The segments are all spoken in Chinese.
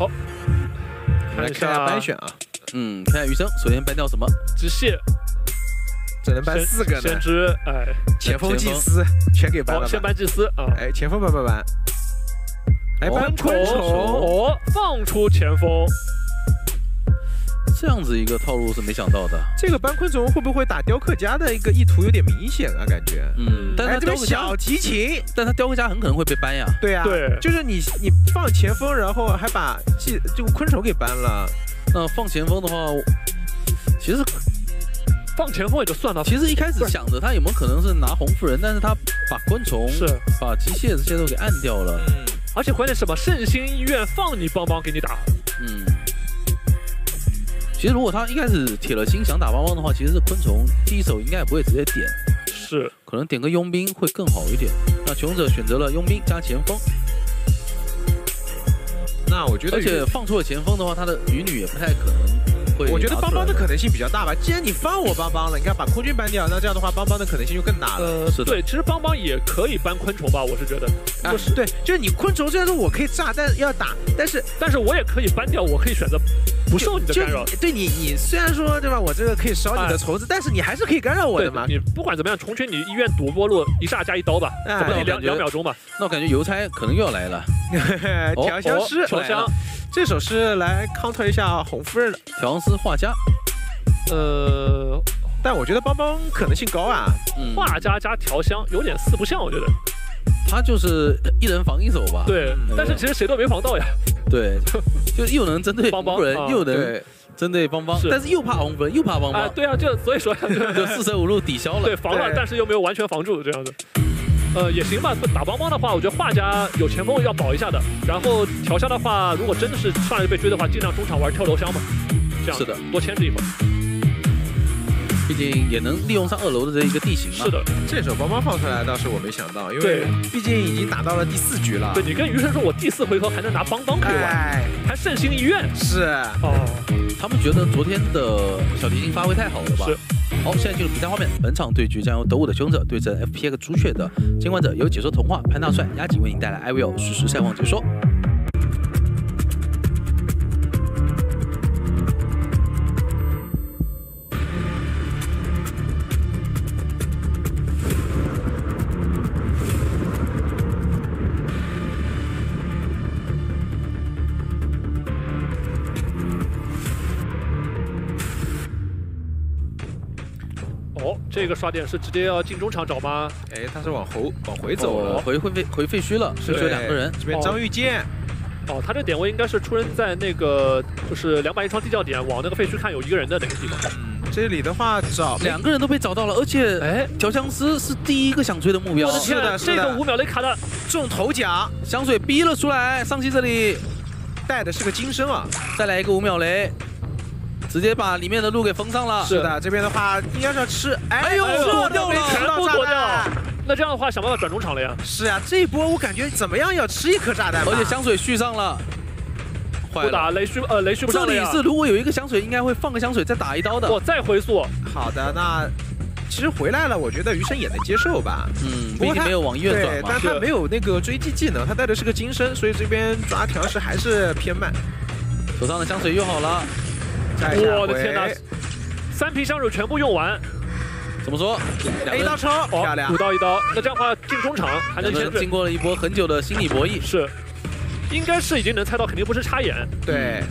好，来看一下班选啊，嗯，看一下余生首先搬掉什么？机械，只能搬四个呢。先知，哎，前锋祭司全给搬了。先搬祭司啊，哎，前锋搬搬搬。哎，搬昆虫哦，放出前锋。这样子一个套路是没想到的。这个搬昆虫会不会打雕刻家的一个意图有点明显啊？感觉。嗯。但是这边小提琴，但他雕刻家很可能会被搬呀。对啊。对。就是你你放前锋，然后还把这这个昆虫给搬了。那放前锋的话，其实放前锋也就算了。其实一开始想着他有没有可能是拿红夫人，但是他把昆虫是把机械这些都给按掉了。嗯。而且关键是什么？圣心医院放你帮帮给你打。嗯。其实如果他一开始铁了心想打邦邦的话，其实是昆虫第一手应该也不会直接点，是可能点个佣兵会更好一点。那求生者选择了佣兵加前锋，那我觉得，而且放出了前锋的话，他的鱼女也不太可能会。我觉得邦邦的可能性比较大吧。既然你放我邦邦了，你看把空军搬掉，那这样的话邦邦的可能性就更大了。呃，是对，其实邦邦也可以搬昆虫吧，我是觉得。啊，是对，就是你昆虫虽然说我可以炸，但要打，但是但是我也可以搬掉，我可以选择不受你的干扰。对你，你虽然说对吧，我这个可以烧你的虫子，但是你还是可以干扰我的嘛。你不管怎么样，重拳你医院堵波路一下加一刀吧，怎么两两秒钟吧。那我感觉邮差可能又要来了。调香师，调香，这首诗来 counter 一下红夫人的调香师画家。呃，但我觉得邦邦可能性高啊。画家加调香有点四不像，我觉得。他就是一人防一手吧。对，但是其实谁都没防到呀。对，就又能针对邦邦人，又能针对邦邦，但是又怕红夫人，又怕邦邦。对啊，就所以说就四舍五入抵消了。对，防了，但是又没有完全防住这样子。呃，也行吧。打邦邦的话，我觉得画家有前锋要保一下的。然后调香的话，如果真的是上来就被追的话，尽量中场玩跳楼香嘛。这样是的，多牵制一会儿。毕竟也能利用上二楼的这一个地形嘛。是的，这首邦邦放出来倒是我没想到，因为毕竟已经打到了第四局了。对你跟余生说，我第四回合还能拿邦邦可以玩，还圣心一愿是哦。他们觉得昨天的小提琴发挥太好了吧？是。好，现在进入比赛画面，本场对局将由德武的求生者对阵 FPX 朱雀的监管者，由解说童话潘大帅压井为您带来 I will 实时赛况解说。这个刷点是直接要进中场找吗？哎，他是往后往回走了，回回废回废墟了，是只有两个人。这边张玉健，哦，他这点位应该是出人在那个就是两百一窗地窖点，往那个废墟看有一个人的那个地方。嗯，这里的话找两个人都被找到了，而且哎，调香师是第一个想追的目标。是的，这个五秒雷卡的中头奖，香水逼了出来，上期这里带的是个金身啊，再来一个五秒雷。直接把里面的路给封上了。是的，这边的话应该是要吃。哎呦，躲掉了，全部躲掉。那这样的话，想办法转中场了呀。是啊，这一波我感觉怎么样？要吃一颗炸弹。而且香水续上了。不打雷续呃雷续不上这里是如果有一个香水，应该会放个香水再打一刀的。我再回溯。好的，那其实回来了，我觉得余生也能接受吧。嗯，毕竟没有往医院转嘛。但他没有那个追击技能，他带的是个金身，所以这边抓条是还是偏慢。手上的香水用好了。我的天哪！三瓶香水全部用完，怎么说？A 刀车，漂亮，补刀一刀。那这样的话进中场还能先经过了一波很久的心理博弈，是，应该是已经能猜到，肯定不是插眼。对，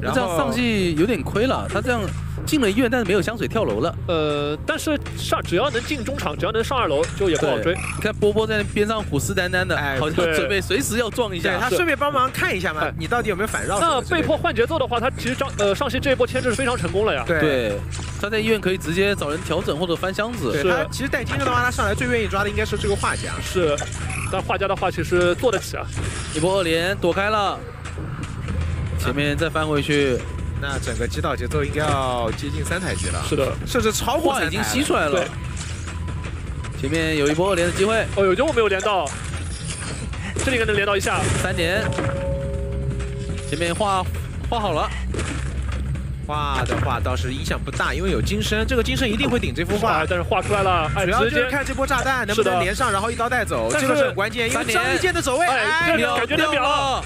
这样上戏有点亏了，他这样。进了医院，但是没有香水跳楼了。呃，但是上只要能进中场，只要能上二楼，就也不好追。你看波波在边上虎视眈眈的，好像准备随时要撞一下。他顺便帮忙看一下嘛，你到底有没有反绕？那被迫换节奏的话，他其实张呃上期这一波牵制是非常成功了呀。对，他在医院可以直接找人调整或者翻箱子。对，他其实带金身的话，他上来最愿意抓的应该是这个画家。是，但画家的话其实做得起啊。一波二连躲开了，前面再翻回去。那整个击倒节奏应该要接近三台机了，是的，甚至超过已经吸出来了。前面有一波二连的机会，哦，有就我没有连到，这里应该能连到一下，三连。前面画画好了，画的话倒是影响不大，因为有金身，这个金身一定会顶这幅画。但是画出来了，主要就是看这波炸弹能不能连上，然后一刀带走，这个是很关键。因为张一剑的走位，哎，感觉能秒了。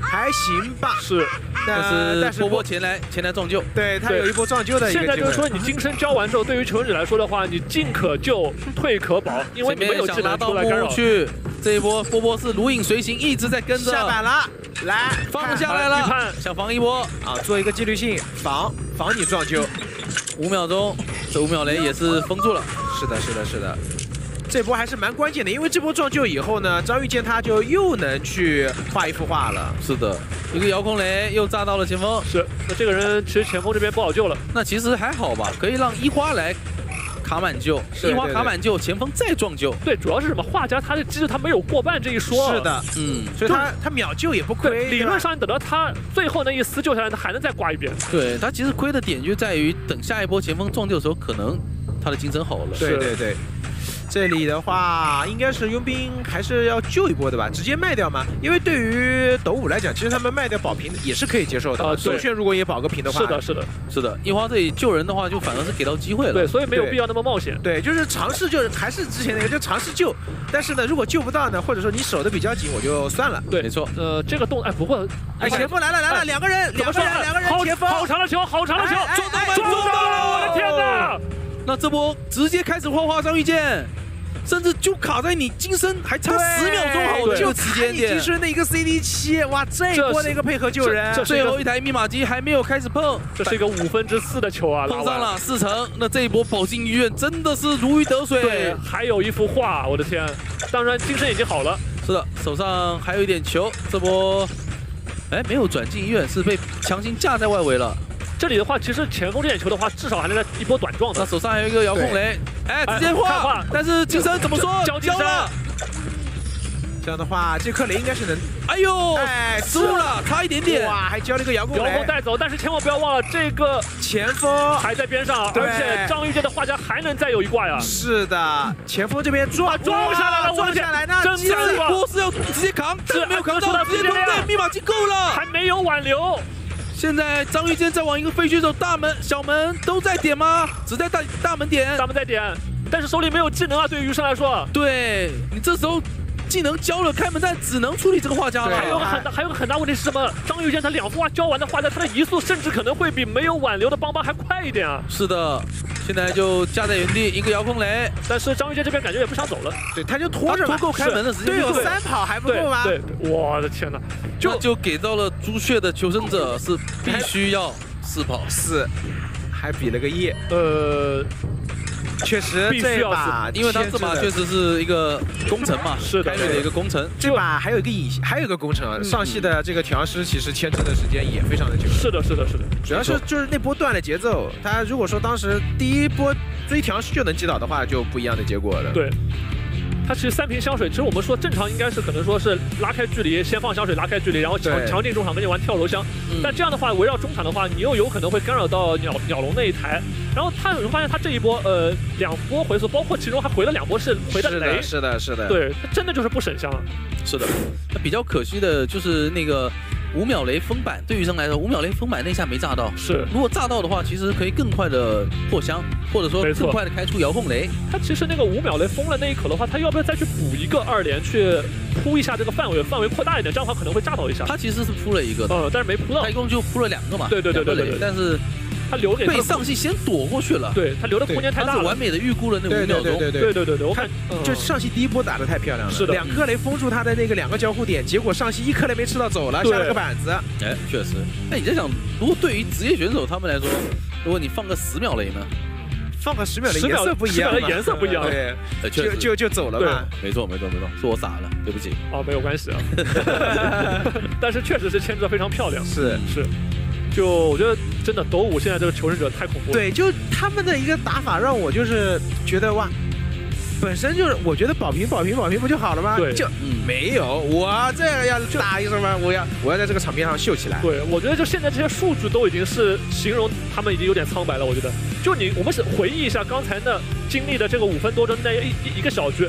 还行吧。是。但是波波前来前来撞救，对他有一波撞救的一个现在就是说，你金身交完之后，对于求生者来说的话，你进可救，退可保，因为你没有技能出来干扰。去这一波波波是如影随形，一直在跟着。下板了，来放下来了，想防一波啊，做一个纪律性防防你撞救，五秒钟，这五秒雷也是封住了。是的，是的，是的。这波还是蛮关键的，因为这波撞救以后呢，张玉健他就又能去画一幅画了。是的，一个遥控雷又炸到了前锋。是，那这个人其实前锋这边不好救了。那其实还好吧，可以让一花来卡满救，一花卡满救，前锋再撞救。对，主要是什么？画家他的机制他没有过半这一说。是的，嗯，所以他他秒救也不亏。理论上你等到他最后那一丝救下来，他还能再刮一遍。对他其实亏的点就在于等下一波前锋撞救的时候，可能他的精神好了。对对对。这里的话，应该是佣兵还是要救一波的吧？直接卖掉吗？因为对于斗五来讲，其实他们卖掉保平也是可以接受的。啊，宋轩如果也保个平的话，是的，是的，是的。樱花这里救人的话，就反而是给到机会了。对，所以没有必要那么冒险。对，就是尝试救，还是之前那个，就尝试救。但是呢，如果救不到呢，或者说你守的比较紧，我就算了。对，没错。呃，这个动，哎，不过，哎，前锋来了来了，两个人，两个人，两个人，前锋，好长的球，好长的球，撞到了，撞到了！我的天哪！那这波直接开始画画张玉健。甚至就卡在你金身还差十秒钟好就时间点，金身的一个 CD 七，哇，这一波的一个配合救人，最后一台密码机还没有开始碰，这是一个五分之四的球啊，碰上了四成，那这一波保进医院真的是如鱼得水。对，还有一幅画，我的天，当然金身已经好了，是的，手上还有一点球，这波，哎，没有转进医院，是被强行架在外围了。这里的话，其实前锋这点球的话，至少还能在一波短撞的。他手上还有一个遥控雷，哎，直接画。但是金身怎么说？交了。这样的话，这颗雷应该是能。哎呦，哎，失误了，差一点点。哇，还交了一个遥控遥控带走，但是千万不要忘了，这个前锋还在边上，而且张玉健的画家还能再有一挂呀。是的，前锋这边撞撞下来了，撞下来呢。真的波斯要直接扛，但是没有扛到，直接崩在密码机够了，还没有挽留。现在张玉坚在往一个废墟走大门、小门都在点吗？只在大大门点，大门在点，但是手里没有技能啊。对于余生来说，对你这时候。技能交了，开门战只能处理这个画家了。还有个很大，还有个很大问题是什么？张玉健他两幅画交完的画家，他的移速甚至可能会比没有挽留的邦邦还快一点啊！是的，现在就架在原地，一个遥控雷。但是张玉健这边感觉也不想走了，对，他就拖着拖够开门的时间。队友三跑还不够吗？对，我的天哪！就就给到了朱雀的求生者是必须要四跑四，还比了个一。呃。确实，这把因为他这把确实是一个工程嘛，是开的一个工程。这把还有一个隐，还有一个工程啊。上戏的这个调师其实牵制的时间也非常的久。是的，是的，是的。主要是就是那波断了节奏。他如果说当时第一波追调师就能击倒的话，就不一样的结果了。对。他其实三瓶香水，其实我们说正常应该是可能说是拉开距离，先放香水拉开距离，然后强强进中场跟你玩跳楼香。但这样的话围绕中场的话，你又有可能会干扰到鸟鸟笼那一台。然后他会发现他这一波呃两波回缩，包括其中还回了两波是回的雷。是的，是的。对，真的就是不省香。是的。那比较可惜的就是那个。五秒雷封板对于生来说，五秒雷封板那下没炸到。是，如果炸到的话，其实可以更快的破箱，或者说更快的开出遥控雷。他其实那个五秒雷封了那一口的话，他要不要再去补一个二连去铺一下这个范围，范围扩大一点，这样的话可能会炸到一下。他其实是铺了一个，嗯，但是没铺到，他一共就铺了两个嘛。对对对对对。但是。他留给被上戏先躲过去了，对他留的空间太大了，完美的预估了那五秒钟。对对对对对对，我看就上戏第一波打的太漂亮了，是的，两颗雷封住他的那个两个交互点，结果上戏一颗雷没吃到走了，下了个板子。哎，确实。那你在想，如果对于职业选手他们来说，如果你放个十秒雷呢？放个十秒雷颜色不一样，颜色不一样，对，就就就走了嘛。没错没错没错，是我傻了，对不起。哦，没有关系啊。但是确实是牵制的非常漂亮，是是。就我觉得真的斗五现在这个求生者太恐怖了。对，就他们的一个打法让我就是觉得哇，本身就是我觉得保平保平保平不就好了吗？对，就没有我这样要打一什么？我要我要在这个场面上秀起来。对，我觉得就现在这些数据都已经是形容他们已经有点苍白了。我觉得，就你我们是回忆一下刚才那经历的这个五分多钟那一一个小局。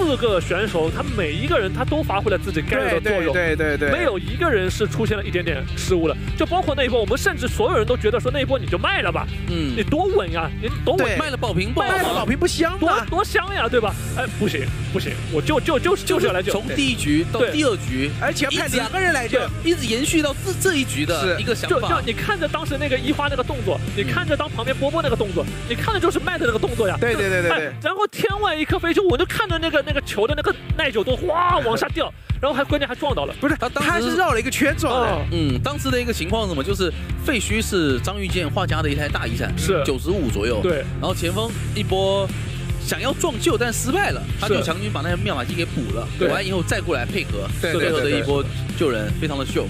四个选手，他每一个人他都发挥了自己该有的作用，对对对，没有一个人是出现了一点点失误的，就包括那一波，我们甚至所有人都觉得说那一波你就卖了吧，嗯，你多稳呀，你多稳，卖了宝瓶，卖了宝瓶不香吗？多多香呀，对吧？哎，不行不行，我就就就就是要来救，从第一局到第二局，而且派两个人来救，一直延续到这这一局的一个想法，就就你看着当时那个一花那个动作，你看着当旁边波波那个动作，你看着就是卖的那个动作呀，对对对对对，然后天外一颗飞球，我就看着那个那个球的那个耐久度哗往下掉。然后还关键还撞到了，不是他，他是绕了一个圈撞的。嗯，当时的一个情况是什么？就是废墟是张玉健画家的一台大遗产，是九十五左右。对，然后前锋一波想要撞救，但失败了，他就强行把那个妙法机给补了，补完以后再过来配合，配合的一波救人，非常的秀。